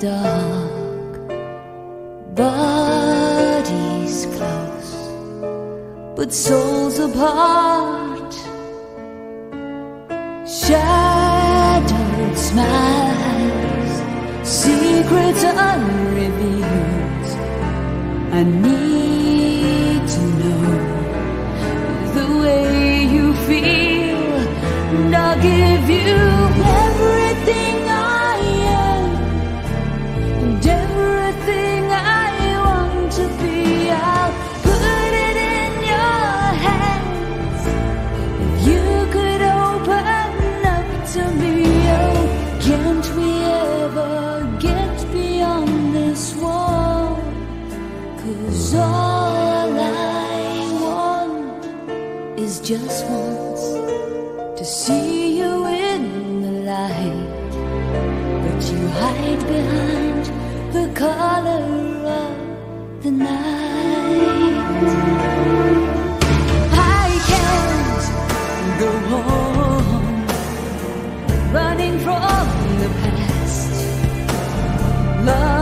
dark, bodies close, but souls apart. Shadowed smiles, secrets unrevealed. I need. All I want is just once to see you in the light. But you hide behind the color of the night. I can't go on running from the past. Love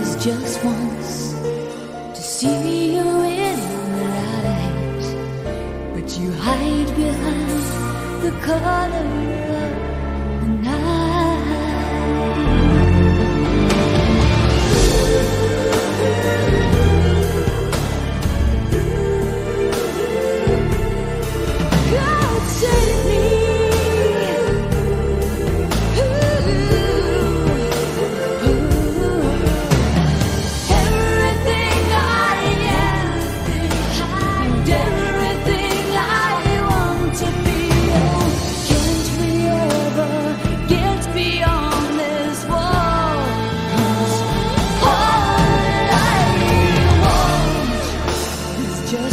just once to see you in the light, but you hide behind the color of the night.